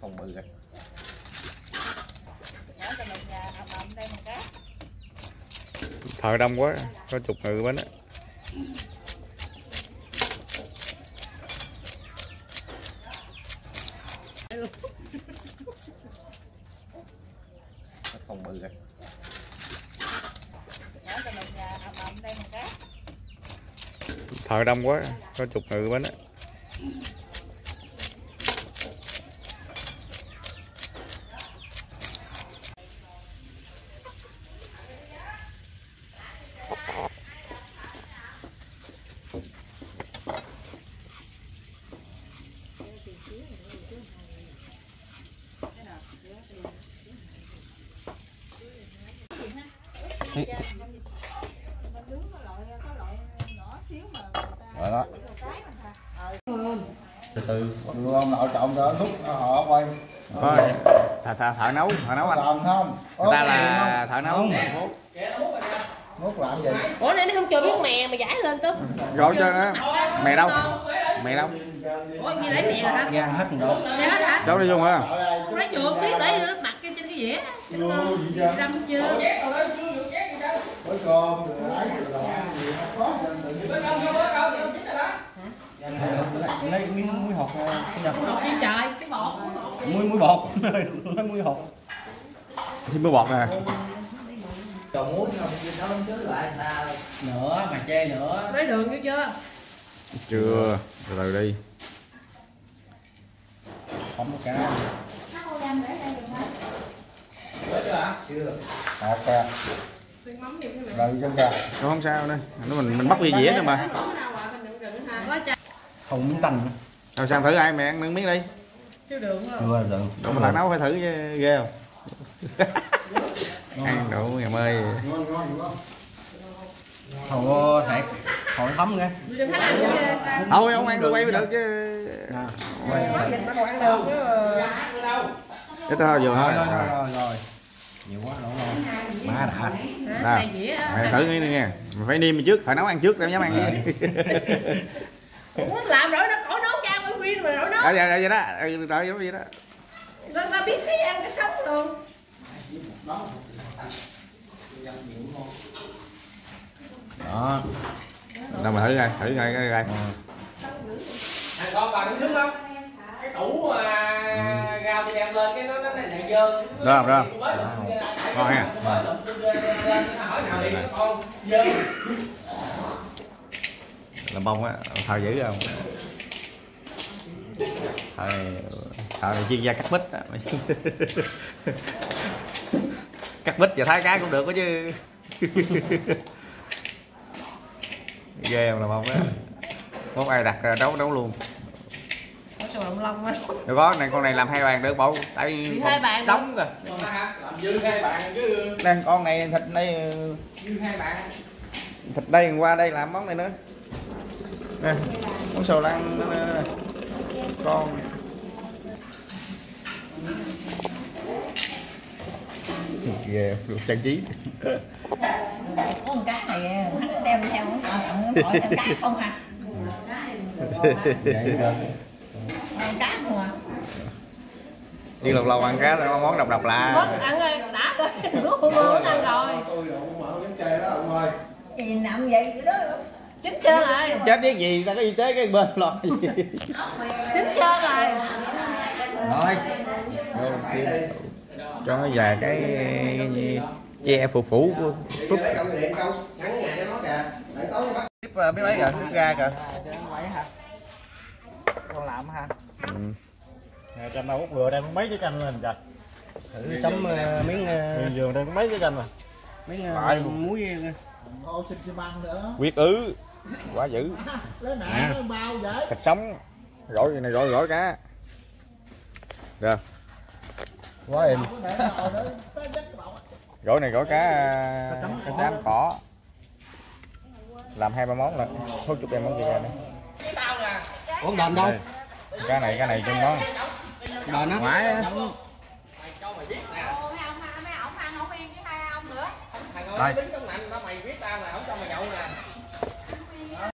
không bự rồi thợ đông quá có chục người bánh á không bự rồi thợ đông quá có chục người bánh á. rồi đó. Từ từ đưa ông nội trọng đó lúc họ quay. Thôi, thợ, thợ, thợ nấu thợ nấu anh. Làm không? Người ta là thợ nấu. Nút làm gì? Ủa này nó không cho biết mè mà giải lên tức gọi cho á mè đâu? Mè đâu? Ủa gì lấy mè rồi hả? gan hết rồi. Mè hết hả? cháu đi luôn hả? Lấy chưa biết để nó đặt trên cái dĩa. Răm chưa? với cơm rồi lấy rồi làm gì nó có lấy muối cái bột. Muối muối bột. Lấy muối bọt nè. Còn muối không nó chứ lại ta nữa mà chê nữa Lấy đường vô chưa? chưa. Từ từ đi. Không có cá. Chưa kìa rồi trong kìa Nó không sao nữa. Nó mình mình bắt về dĩa nữa mà. Có chà không tanh rồi sang thử ai mẹ ăn miếng đi. Thiếu đường rồi được Đâu mà nấu phải thử ghê không? Ăn đủ em ơi không có thiệt hồi thấm nghe. Thôi không ăn tôi quay mới được chứ. Ít thôi vừa thôi. rồi rồi rồi. rồi nhiều quá đủ rồi má đã. Á. Mày thử đi nha. Mày phải niêm trước phải nấu ăn trước tao dám ăn Ủa làm rồi cho ăn ở nguyên rồi rồi đó nó vậy vậy đó. Ừ, rồi giống vậy đó. Người ta biết thấy ăn cái sống luôn đó. Đâu mà thử coi thử coi coi coi. Thằng con bà đứng nước không? Cái tủ mà rau tôi đem lên cái nó nó này dơ Được. không, được không? Ngon ha. hỏi nào đi con dơ làm bông á thợ dữ không thợ này thợ này chuyên gia cắt bít á. Cắt bít và thái cá cũng được có chứ. Ghê không làm bông á. Mốt ai đặt nấu nấu luôn. Có sầu đồng long á. Có này con này làm hai bàn được bộ tại hai bàn đóng rồi. Đó làm dư hai bạn chứ. Đang con này thịt đây dư hai bạn thịt đây qua đây làm món này nữa. Nè món sầu nè, nè. Con ghê được trang trí. Có con cá này hắn đem theo nó tặng hỏi ăn cá không à? Vậy được. Ăn cá không à? Chứ lâu lâu ăn cá là món độc độc lạ. Mất ăn rồi, đã rồi. Hương hương ăn rồi. Tôi đụng mở bánh chè đó ông ơi. Gì nằm vậy cái đó Chín trơn rồi. Chết cái gì ta có y tế cái bên lo gì? Chín trơn rồi. Rồi. Cho nó về cái, che phủ phủ của bắt tiếp biết mấy kìa tiếp ra kìa. Con làm ha ừ. nè chanh đâu vừa đây có mấy cái chanh lên trời thử chấm ờ, miếng giường đây có mấy cái chanh rồi miếng muối ô xin xi măng nữa. Quyết ứ quá dữ. Nè. À. nó bao vậy? Thịt sống. Gỏi này gỏi gỏi cá. Rồi. Quá êm. Đầu gỏi này gỏi cá cá chám cỏ. Làm hai ba món là thôi chục em món gì ra nữa tao nè. Ủa đền đâu? Cái này cái này trong đó. Đền á. Ngoại á. mày cho mày biết nè mấy ông mấy ông ăn không yên với hai ông nữa. Thằng Đây.